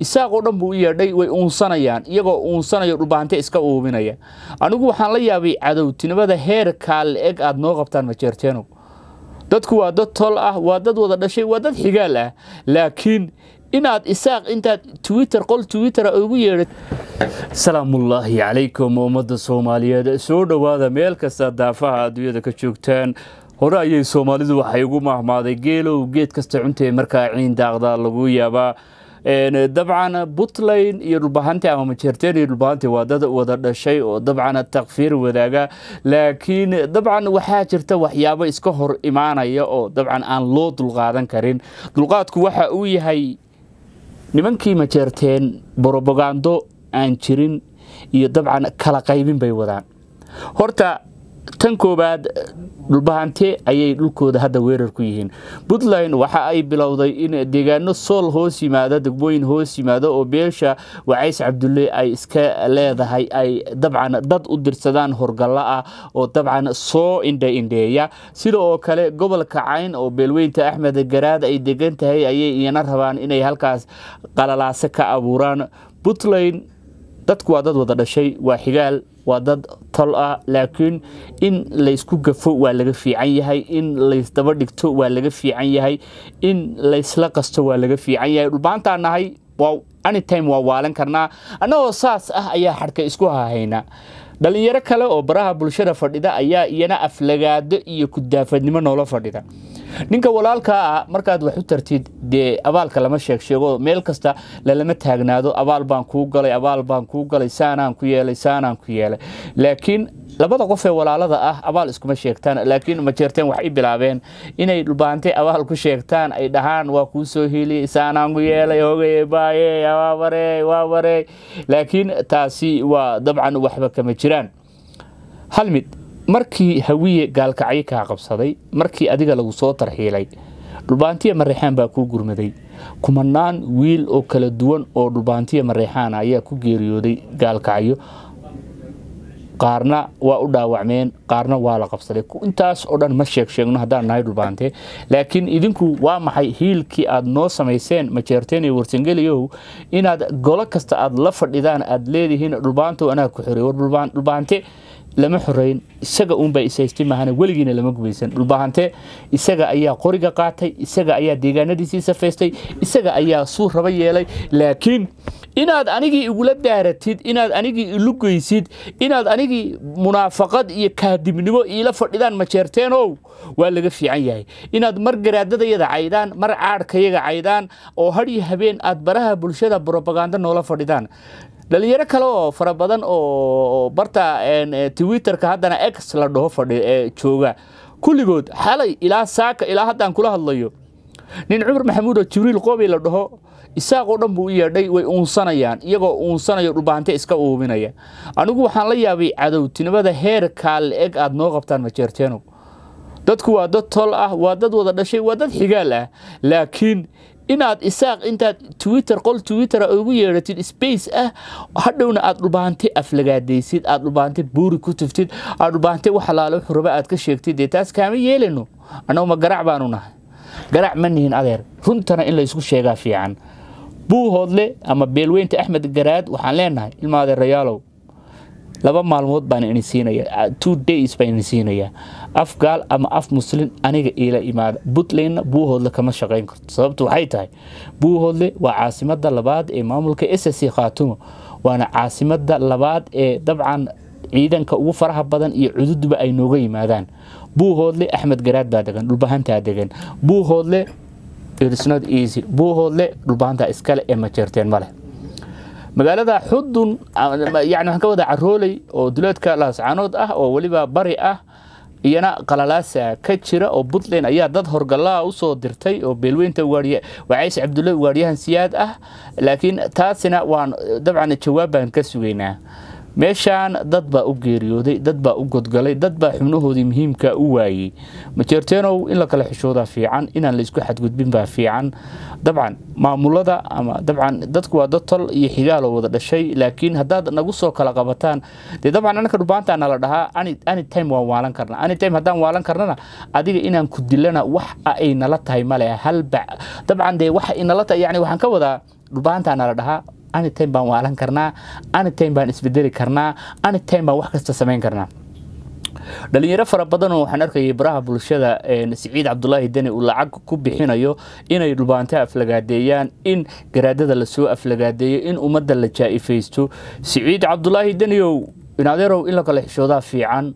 isaaqoo dhan buu u yeedhay way uunsanayaan iyagoo uunsanayo dhulbaante iska uubinaya. Anigu waxaan la yaabay cadowtinimada heerkaa la-eg aad noo qabtaan majeerteenow dadku waa dad tol ah waa dad wada dhashay waa dad xigaal ah. Laakiin inaad isaaq intaad twitter qol twitter ugu yeedhat salaamullaahi calaykum ummadda soomaaliyeed. Soo dhowaada meel kasta daafaha adduunyada ka joogtaan. Hore ayay soomaalidu waxay ugu mahmaaday geelow geed kasta cuntee markaa ciin daaqda lagu yaabaa dabcan puntland iyo dhulbahante ama majeerteen iyo dhulbahante waa dad wada dhashay oo dabcan takfiir wadaaga. Laakiin dabcan waxaa jirta waxyaabo iska hor imaanaya oo dabcan aan loo dulqaadan karin. Dulqaadku waxa uu yahay nimankii majeerteen brobagando aan jirin iyo dabcan kala qaybin bay wadaan. Horta tan koobaad dhulbahante ayay dhulkooda hadda weerar ku yihiin. Puntland waxa ay bilowday in deegaano sool hoos yimaada degmooyin hoos yimaada oo beesha wacays cabdulle ay iska leedahay ay dabcan dad u dirsadaan horgallo ah oo dabcan soo indha indheeya. Sida oo kale gobolka cayn oo beelweynta axmed garaad ay degan tahay ayay iyana rabaan inay halkaas qalalaase ka abuuraan. Puntland dadku waa dad wada dhashay waa xigaal waa dad tol ah laakiin in laysku gafo waa laga fiican yahay in laysdaba dhigto waa laga fiican yahay in laysla qasto waa laga fiican yahay. Dhulbaantaa nahay anytime waa waalan karnaa. Annagoo saas ah ayaa xadhka isku hahaynaa dhalinyaro kale oo baraha bulshada fadhida ayaa iyana aflagaado iyo kudaafadnimo noola fadhida ninka walaalkaa ah markaad wax u tartid dee abaalka lama sheeg sheego meel kasta lalama taagnaado abaal baan kuu galay abaal baan kuu galay saanaan ku yeelay saanaan ku yeelay. Laakiin labada qof ee walaalada ah abaal iskuma sheegtaan laakiin majeerteen waxay bilaabeen. Inay dhulbaantay abaal ku sheegtaan ay dhahaan waa kuu soo heliyey saanaan ku yeelay hogaye baaye waa warey waa warey. Laakiin taasi waa dabcan waxba kama jiraan. Hal mid markii hawiye gaalkacyo kaa qabsaday markii adiga lagu soo tarxiilay dhulbaantiya mareexaan baa kuu gurmaday. Kumanaan wiil oo kala duwan oo dhulbaantiya mareexaana ayaa ku geeriyooday gaalkacyo. Qaarna waa u dhaawacmeen qaarna waa la qabsaday. Intaas oo dhan ma sheeg sheegno haddaan nahay dhulbaante. Laakiin idinku waa maxay hiilkii aad noo samayseen? Majeerteen iyo warsangeliyow inaad golo kasta aad la fadhidaan aad leedihiin dhulbaantow anaa ku xorey war dhulbaante lama xoreyn isaga uunbaa ishaystay mahana weligiina lama gumaysan dhulbahante isaga ayaa qoriga qaatay isaga ayaa deegaanadiisii safaystay isaga ayaa suu raba yeelay laakiin inaad anigii igula daaratid inaad anigii ilugeysid inaad anigii munaafaqad iyo kaadibnimo iila fadhidaan majeerteenow waa laga fiican yahay. Inaad mar garaadadayada caydaan mar caadhkayaga caydaan oo hadhiyo habeen aad baraha bulshada brobagando noola fadhidaan. Dhalinyaro kale oo fara badan oo barta twitterka haddana x la dhaho jooga. Kulligood xalay ilaa saaka ilaa haddaan kula hadlayo nin cumar maxamuud oo jibriil qoobey la dhaho isaaqoo dhan buu u yeedhay way uunsanayaan iyagoo uunsanayo dhulbaante iska uubinaya. Anigu waxaan la yaabay cadowtinimada heerkaa la-eg aad noo qabtaan majeerteenow dadku waa dad tol ah waa dad wada dhashay waa dad xigaal ah. Laakiin inaad isaaq intaad twitter qol twitter ugu yeedhatid space ah hadhowna aad dhulbaante aflagaadaysid aad dhulbaante buuri ku tuftid aad dhulbaante wax alaale xuraba aad ka sheegtid. Dee taas kaama yeelano annagu ma garac baanu nahay garac ma nihin adeer. Runtana in laysku sheegaa fiican. Buuhoodle ama beelweynta axmed garaad waxaan leenahay ilma adeerayaalow laba maalmood baan ini siinaya two days baan ini siinayaa. Af gaal ama af muslin aniga iila imaada. Puntlandna buuhoodle kama shaqayn karto. Sababtu waxay tahay buuhoodle waa caasimada labaad ee maamulka s c khaatumo waana caasimada labaad ee dabcan ciidanka ugu faraha badan iyo cududuba ay nooga yimaadaan. Buuhoodle axmed garaad baa degan dhulbahantaa degan buuhoodle buuhoodle dhulbahantaa iskale ee majeerteen maleh magaalada xudun yani waxaan ka wadaa carooley oo duleedka laascaanood ah oo weliba bari ah iyana qalalaasa ka jira oo puntland ayaa dad horgallaa u soo dirtay oo beelweynta wacays cabdulle ugaadhyahan siyaad ah laakiin taasina waan dabcan jawaab baan ka sugaynaa meeshaan dad baa u geeriyooday dad baa u godgalay dad baa xubnahoodii muhiimka u waayey. Majeerteenow in la kala xishoodaa fiican inaan laysku xadgudbin baa fiican. Dabcan maamulada ama dabcan dadku waa dad tol iyo xigaaloo wada dhashay laakiin haddaad nagu soo kala qabataan dee dabcan anaka dhubaantaa nala dhahaa anytime waan waalan karna anytime haddaan waalan karnana adiga inaan ku dilana wax ay nala tahay male halba dabcan dee waxa inala tahay yani waxaan ka wadaa dhulbahantaa nala dhahaa anytime baan waalan karnaa anytime baan isbedeli karnaa anytime baan wax kasta samayn karnaa. Dhalinyaro fara badanoo waxaan arkayay baraha bulshada siciid cabdulaahi deni uu lacag ku bixinayo inay dhulbaanta aflagaadeeyaan in garaadada la soo aflagaadeeyo in ummadda la jaa'ifaysto. Siciid cabdulaahi deniow inadeerow in la kala xishoodaa fiican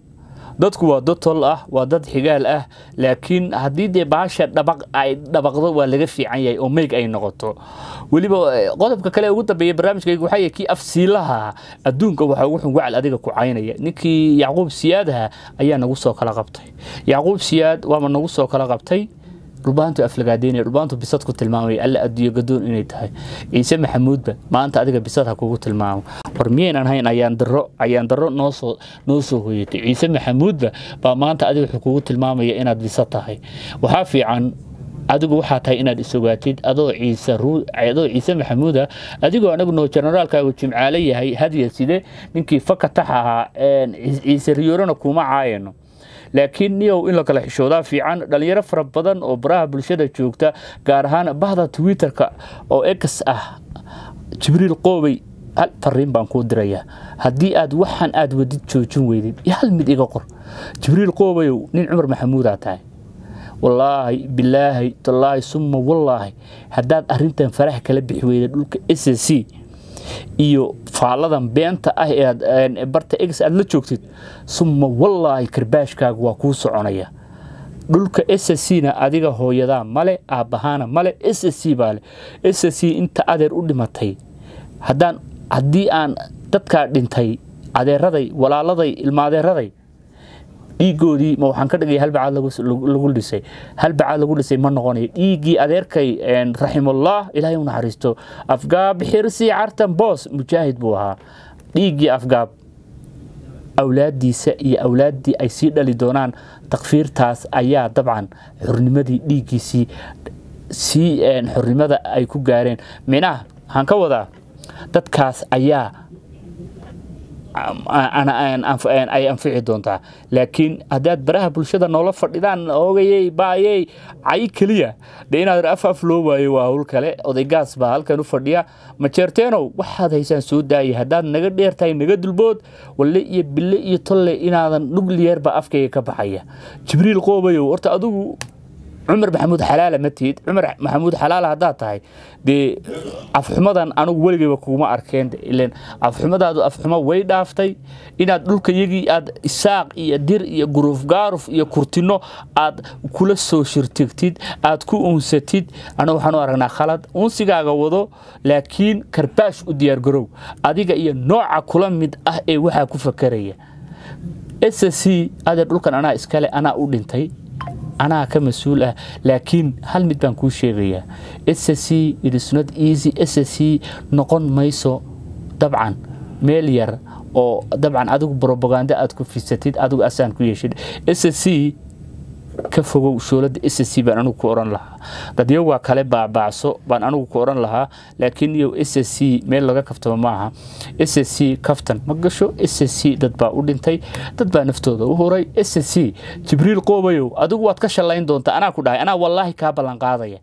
dadku waa dad tol ah waa dad xigaal ah laakiin haddii dee baasha dhabaq ay dhabaqdo waa laga fiican yahay oo meyg ay noqoto. Weliba qodobka kale ugu dambeeya barnaamijkayga waxaa yahay kii afsiilaha adduunka waxaa ugu xun wacal adiga ku caynaya. Ninkii yacquub siyaadaha ayaa nagu soo kala qabtay. Yacquub siyaad waama nagu soo kala qabtay dhulbaantu aflagaadeynaya dhulbaantu bisad ku tilmaamaya alla adduunyo gadoon inay tahay. Ciise maxamuudba maanta adiga bisad ha kugu tilmaamo. War miyaynan hayn ayaan daro ayaan daro noosoo noo soo hoyatay. Ciise maxamuudba baa maanta adiga wuxuu kugu tilmaamaya inaad bisad tahay. Waxaa fiican adigu waxaa tahay inaad isogaatid adoo ciise adoo ciise maxamuuda adigoo anagu noo generaalkaagu jimcaale yahay hadiya side ninkii fakatax ahaa ciise riyoorana kuma caayano laakiin niyow in la kala xishoodaa fiican dhalinyaro fara badan oo baraha bulshada joogta gaar ahaan bahda twitter-ka oo ex ah jibriil qoobey hal fariin baan kuu dirayaa. Haddii aad waxaan aad wadid joojin weydid hal mid iga qor. Jibriil qoobeyow nin cumar maxamuudaa tahay. Wallaahi bilaahi tallaahi summa wallaahi haddaad arintan faraha kala bixi weyda dhulka s c iyo faalladan beenta ah ee barta egs aad la joogtid summa wallaahi karbaashkaaga waa kuu soconaya. Dhulka s c na adiga hooyadaa male aabbahaana male s c baa le s c inta adeer u dhimatay haddii aan dadkaa dhintay adeeraday walaaladay ilmaadeeraday dhiigoodii ma waxaan ka dhigaya hal bacaad lagu dhisay. Hal bacaad lagu dhisay ma noqonayo dhiiggii adeerkay raximullah ilaahay u naxariisto. Afgaab xirsi cartan boos mujaahid buu ahaa. Dhiiggii afgaab awlaaddiisa iyo awlaaddii ay sii dhali doonaan takfiirtaas ayaa dabcan xornimadii dhiiggiisii sii xornimada ay ku gaareen. Minaha waxaan ka wadaa dadkaas ayaa ay anfici doontaa. Laakiin haddaad baraha bulshada noola fadhidaan ogayey baayey cay keliya dee inaad af af loo waayo waa hawl kale odaygaas baa halkan u fadhiya. Majeerteenow waxaad haysaan soo daaya haddaad naga dheertahay naga dulbood walle iyo bille iyo tolle inaadan nucleyer baa afkayga ka baxaya. Jibriil qoobayow horta adigu cumar maxamuud xalaala ma tihid? Cumar maxamuud xalaala haddaad tahay dee afxumadan anugu weligayba kuguma arkeen ilen afxumadaadu afxumo way dhaaftay. Inaad dhulka yagii aad isaaq iyo dir iyo guruuf gaaruf iyo kurtino aad kula soo shirtigtid aad ku unsatid. Anagu waxaan u aragnaa khalad unsigaaga wado laakiin karbaash u diyaargarow adiga iyo nooca kula mid ah ee waxaa ku fakaraya. S c adee dhulkan anaa iskale anaa u dhintay anaa ka mas'uul ah laakiin hal mid baan kuu sheegayaa. S c itisnot easy. S c noqon mayso dabcan meel yar oo dabcan adigu brobaganda aad ku fisatid adigu asaan ku yeeshid. S c ka fogow shoolada s c baan anugu ku oran lahaa. Dadyagaa kale baabaacso baan anugu ku oran lahaa laakiin iyo s c meel laga kaftamo maaha s c kaftan ma gasho s c dad baa u dhintay dad baa naftooda u horay s c jibriil qoobayow adigu waad ka shallayn doontaa anaa ku dhahay anaa wallaahi kaa ballanqaadaya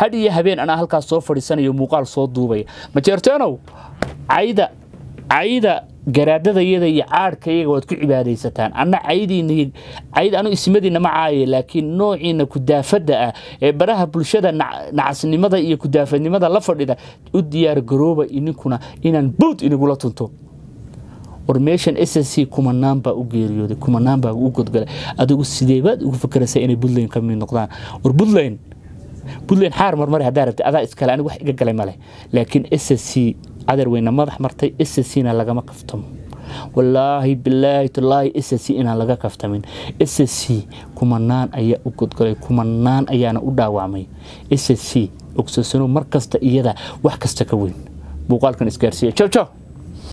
had iyo habeen anaa halkaas soo fadhiisanayo muuqaal soo duubaya. Majeerteenow cayda cayda garaadadayada iyo caadhkayaga waad ku cibaadaysataan. Anna caydiina cayd anu ismadiina ma caaye laakiin noociina kudaafadda ah ee baraha bulshada nacasnimada iyo kudaafadnimada la fadhida u diyaar garooba ininkuna inaan bowd inigula tunto. War meeshan s c kumanaan baa u geeriyooday kumanaan baa u godgalay adigu sideebaad ugu fakaraysaa inay buntland ka mid noqdaan? War buntland buntland xaar marmare haddaa rabtay adaa iskale anigu wax iga galay male laakiin s c adeer weyna madax martay s c na lagama kaftamo wallaahi bilaahi tallaahi s c inaan laga kaftamin. S c kumanaan ayaa u godgolay kumanaan ayaana u dhaawacmay. S c ogsosano mar kasta iyada wax kasta ka weyn. Muuqaalkan isgaarsiiya jow